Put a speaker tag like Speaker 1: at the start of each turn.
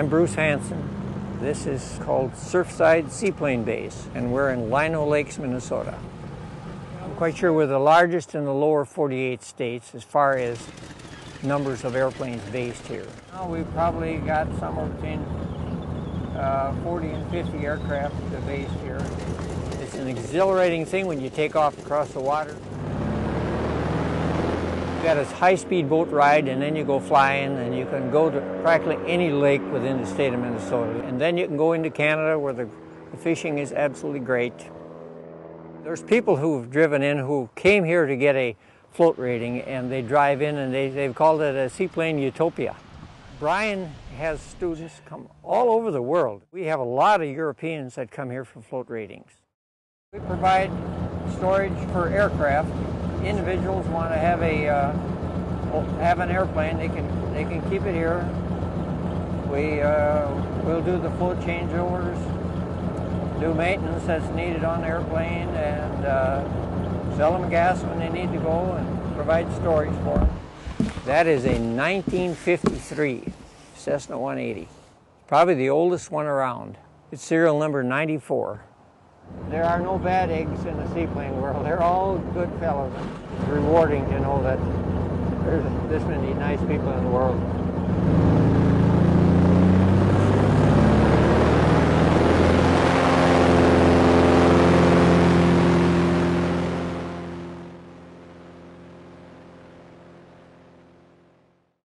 Speaker 1: I'm Bruce Hanson. This is called Surfside Seaplane Base, and we're in Lino Lakes, Minnesota. I'm quite sure we're the largest in the lower 48 states as far as numbers of airplanes based here. Now we've probably got somewhere between uh, 40 and 50 aircraft based here. It's an exhilarating thing when you take off across the water. You got a high-speed boat ride, and then you go flying, and you can go to practically any lake within the state of Minnesota. And then you can go into Canada, where the, the fishing is absolutely great. There's people who've driven in who came here to get a float rating, and they drive in, and they, they've called it a seaplane utopia. Brian has students come all over the world. We have a lot of Europeans that come here for float ratings. We provide storage for aircraft individuals want to have a uh, have an airplane, they can they can keep it here. We uh, will do the float changeovers, do maintenance that's needed on the airplane, and uh, sell them gas when they need to go, and provide storage for them. That is a 1953 Cessna 180, probably the oldest one around. It's serial number 94. There are no bad eggs in the seaplane world. They're all good fellows. It's rewarding to know that there's this many nice people in the world.